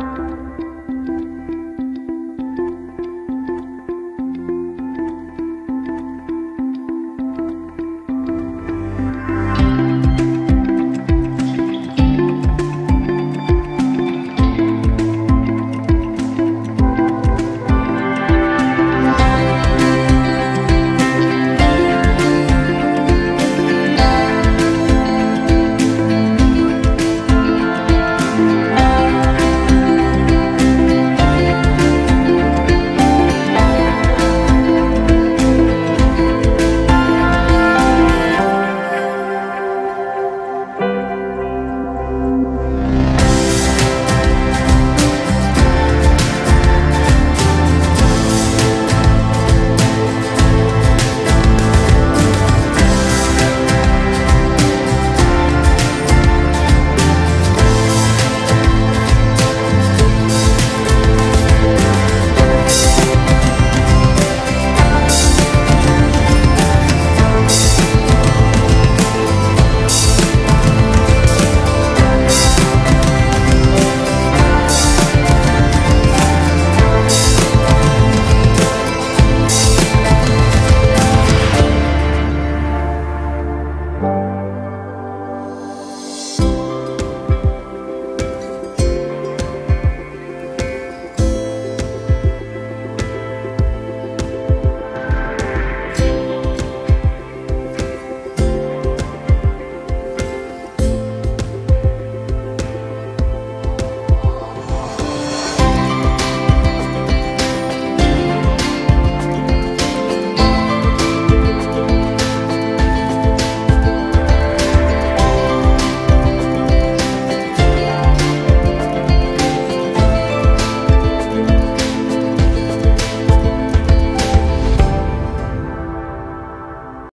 Música